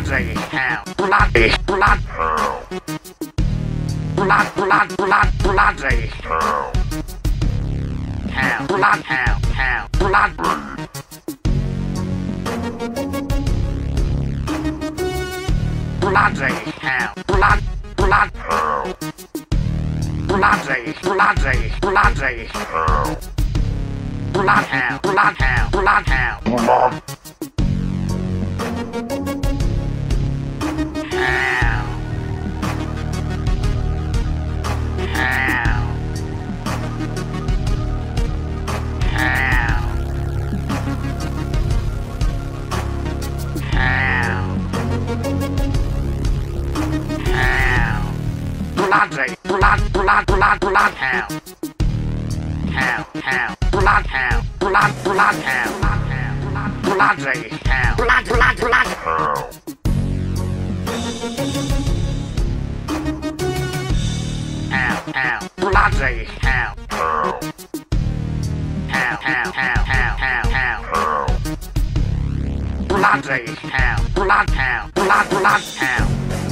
bloody hell, bloody, blood hell. Blood, blood, blood, bloody hell. Hell, blood, hell, hell, blood. Bloody hell, blood, blood hell. Bloody, bloody, bloody hell. Blood hell, blood hell, blood hell. Blood. Bloody, blood, blood, blood, blood hell. Hell, hell, blood hell, blood, blood hell, blood blood, bloody hell, blood, blood, blood hell. Hell, hell, bloody hell. Hell, hell, hell, hell, hell, hell. Bloody hell, blood hell, blood, blood hell.